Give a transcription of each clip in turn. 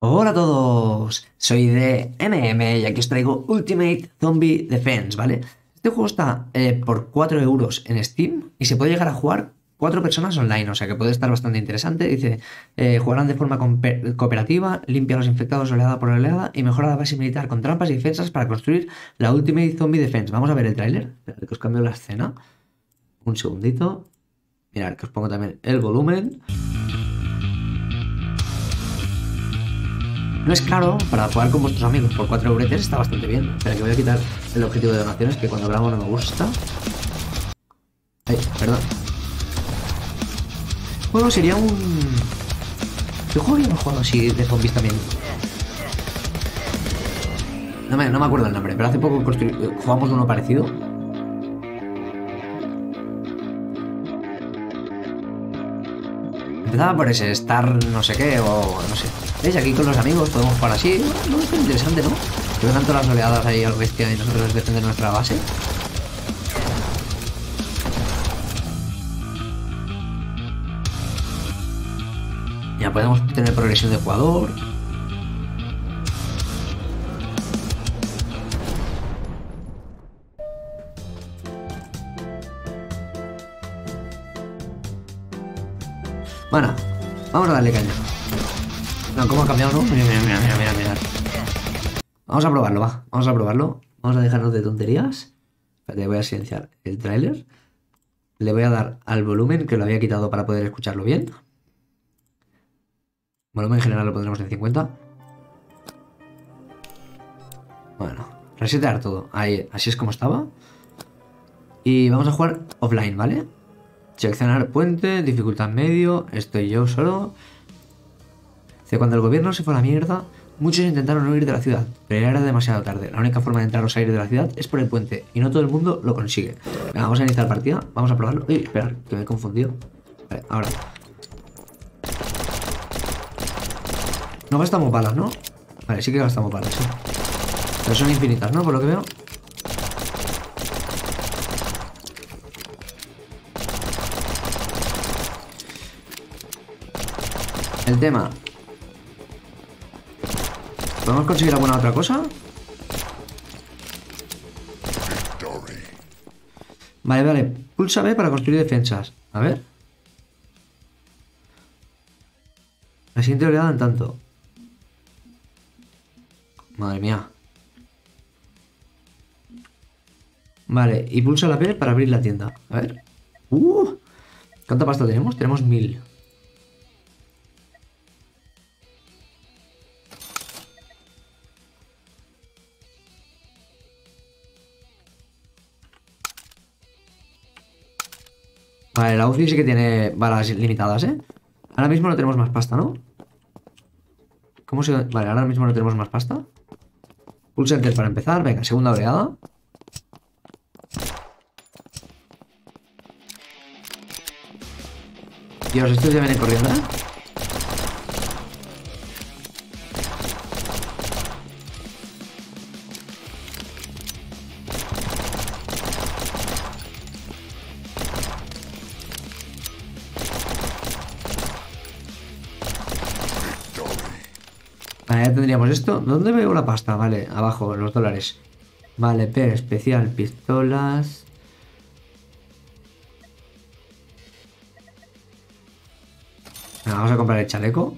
Hola a todos, soy de MM y aquí os traigo Ultimate Zombie Defense, ¿vale? Este juego está eh, por 4 euros en Steam y se puede llegar a jugar 4 personas online, o sea que puede estar bastante interesante. Dice, eh, jugarán de forma cooperativa, limpia a los infectados oleada por oleada y mejora la base militar con trampas y defensas para construir la Ultimate Zombie Defense. Vamos a ver el tráiler, que os cambio la escena. Un segundito. Mirad, que os pongo también el volumen. No es caro para jugar con vuestros amigos por 4 euretes, está bastante bien. Espera, que voy a quitar el objetivo de donaciones, que cuando grabo no me gusta. Ay, perdón. Bueno, sería un... ¿Qué juego habíamos jugado así de zombies también? No me, no me acuerdo el nombre, pero hace poco jugamos uno parecido. Empezaba por ese Star no sé qué o no sé. ¿Veis? Aquí con los amigos podemos jugar así. No, es interesante, ¿no? Vengan todas las oleadas ahí al bestia y nosotros defender nuestra base. Ya podemos tener progresión de jugador. Bueno, vamos a darle caña. No, ¿cómo ha cambiado? Mira, mira, mira, mira, mira. Vamos a probarlo, va. Vamos a probarlo. Vamos a dejarnos de tonterías. Espérate, voy a silenciar el tráiler. Le voy a dar al volumen, que lo había quitado para poder escucharlo bien. Volumen general lo pondremos en 50. Bueno, resetear todo. Ahí, así es como estaba. Y vamos a jugar offline, ¿vale? Seleccionar puente, dificultad medio, estoy yo solo cuando el gobierno se fue a la mierda, muchos intentaron huir de la ciudad, pero ya era demasiado tarde. La única forma de entrar los aires de la ciudad es por el puente, y no todo el mundo lo consigue. vamos a iniciar partida, vamos a probarlo. Uy, espera, que me he confundido. Vale, ahora. No gastamos balas, ¿no? Vale, sí que gastamos balas, sí. Pero son infinitas, ¿no? Por lo que veo. El tema ¿Podemos conseguir alguna otra cosa? Vale, vale. Pulsa B para construir defensas. A ver. La siguiente oleada en tanto. Madre mía. Vale, y pulsa la B para abrir la tienda. A ver. ¡Uh! ¿Cuánta pasta tenemos? Tenemos mil. Vale, la UCI sí que tiene balas limitadas, ¿eh? Ahora mismo no tenemos más pasta, ¿no? ¿Cómo se...? Vale, ahora mismo no tenemos más pasta. Pulse Enter para empezar. Venga, segunda oleada. Dios, estos ya vienen corriendo, ¿eh? Vale, ya tendríamos esto. ¿Dónde veo la pasta? Vale, abajo, los dólares. Vale, P especial, pistolas. vamos a comprar el chaleco.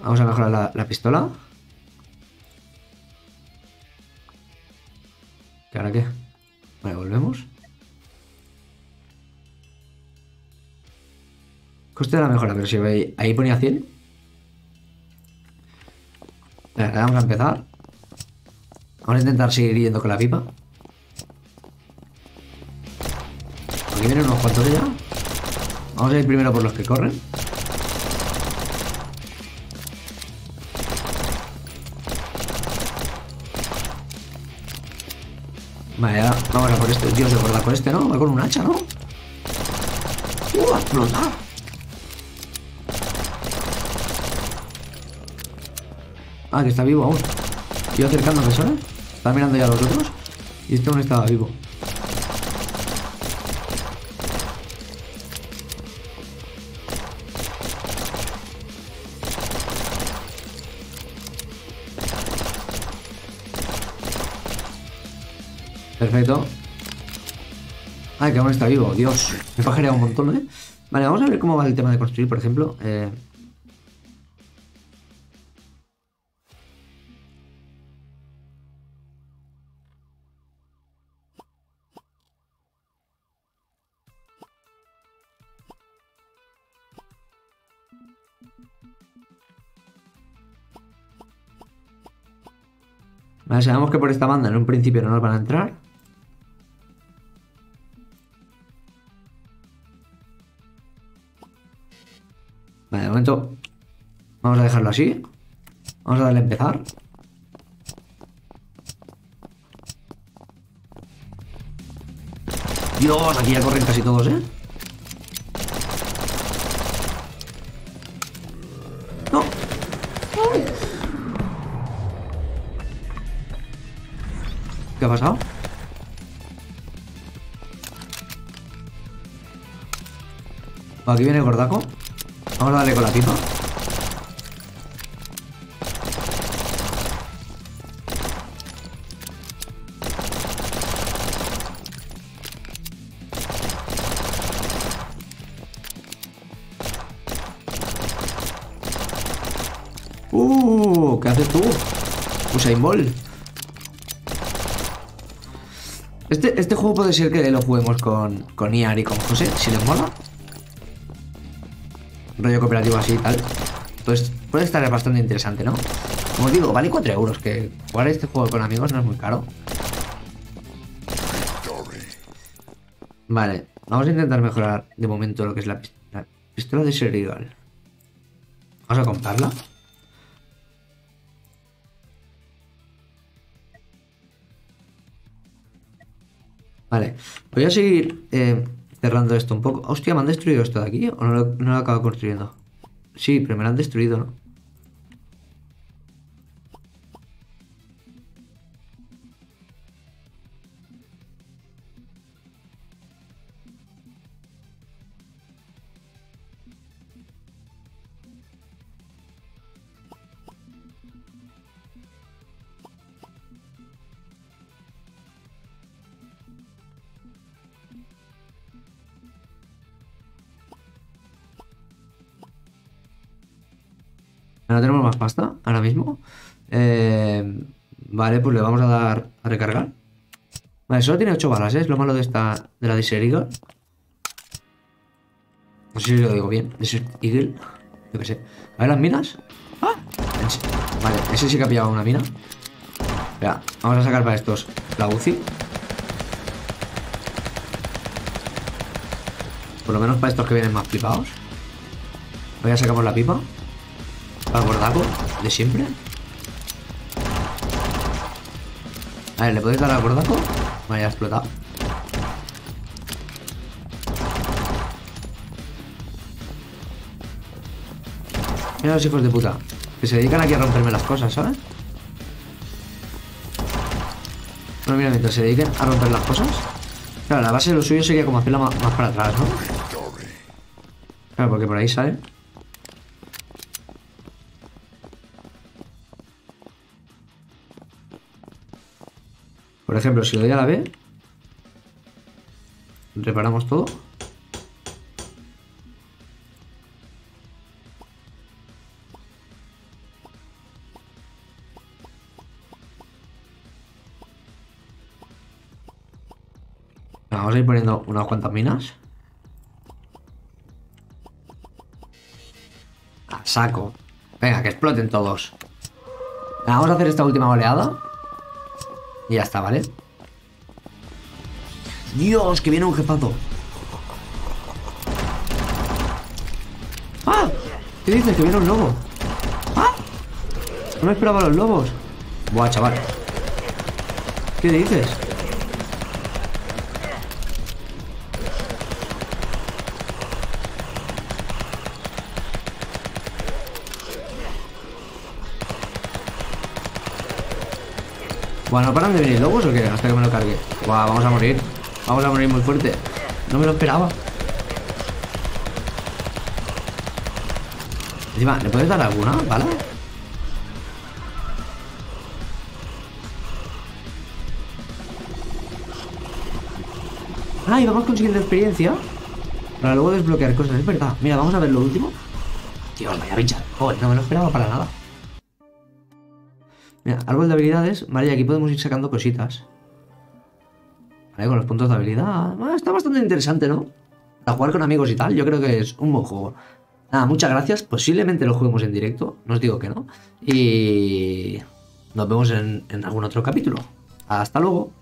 Vamos a mejorar la, la pistola. ¿Y ahora qué? Vale, volvemos. Coste de la mejora, pero si veis, ahí ponía 100. Vamos a empezar. Vamos a intentar seguir yendo con la pipa. Aquí vienen unos cuantos ya. Vamos a ir primero por los que corren. Vale, vamos a por este. Dios, de verdad con este, ¿no? Va con un hacha, ¿no? ¡Uh, explota! Ah, que está vivo aún. Yo acercándome, ¿sabes? Está mirando ya a los otros. Y este aún estaba vivo. Perfecto. Ah, que aún está vivo. Dios. Me pajaría un montón, ¿eh? Vale, vamos a ver cómo va el tema de construir, por ejemplo. Eh... Vale, sabemos que por esta banda en un principio no nos van a entrar. Vale, de momento vamos a dejarlo así. Vamos a darle a empezar. Dios, aquí ya corren casi todos, ¿eh? ¿Qué ha pasado? Aquí viene gordaco. Vamos a darle con la pipa. Uh, ¿qué haces tú? Usain Bolt. Este, este juego puede ser que lo juguemos con, con Iar y con José, si les mola rollo cooperativo así y tal. Pues puede estar bastante interesante, ¿no? Como digo, vale 4 euros, que jugar este juego con amigos no es muy caro. Vale, vamos a intentar mejorar de momento lo que es la, pistola de Serigal. Vamos a comprarla. Vale, voy a seguir eh, cerrando esto un poco. Hostia, ¿me han destruido esto de aquí? ¿O no lo, no lo acabo construyendo? Sí, pero me lo han destruido, ¿no? No tenemos más pasta ahora mismo. Eh, vale, pues le vamos a dar a recargar. Vale, solo tiene 8 balas, ¿eh? es lo malo de esta de la Desert Eagle. No sé si lo digo bien. Desert Eagle. Yo qué sé. A ver las minas. ¡Ah! Vale, ese sí que ha pillado una mina. Espera, vamos a sacar para estos la UCI. Por lo menos para estos que vienen más flipados. Voy a sacamos la pipa. Al gordaco de siempre. A ver, ¿le podéis dar al gordaco? Vale, ha explotado. Mira los hijos de puta. Que se dedican aquí a romperme las cosas, ¿sabes? Bueno, mira, mientras se dediquen a romper las cosas. Claro, la base de lo suyo sería como hacerla más, más para atrás, ¿no? Claro, porque por ahí sale. Por ejemplo, si le doy a la B, reparamos todo. Vamos a ir poniendo unas cuantas minas. A saco. Venga, que exploten todos. Vamos a hacer esta última oleada. Y ya está, ¿vale? Dios, que viene un jefazo. ¡Ah! ¿Qué dices? Que viene un lobo. ¡Ah! No esperaba los lobos. Buah, chaval. ¿Qué dices? Bueno, ¿paran de venir lobos o qué? Hasta que me lo cargue. Guau, vamos a morir. Vamos a morir muy fuerte. No me lo esperaba. Encima, ¿le puedes dar alguna? ¿Vale? Ah, y vamos consiguiendo experiencia para luego desbloquear cosas, es verdad. Mira, vamos a ver lo último. Dios, vaya bicha. Joder, no me lo esperaba para nada. Mira, árbol de habilidades. Vale, y aquí podemos ir sacando cositas. Vale, con los puntos de habilidad. Ah, está bastante interesante, ¿no? Para jugar con amigos y tal, yo creo que es un buen juego. Nada, muchas gracias. Posiblemente lo juguemos en directo. No os digo que no. Y nos vemos en, en algún otro capítulo. Hasta luego.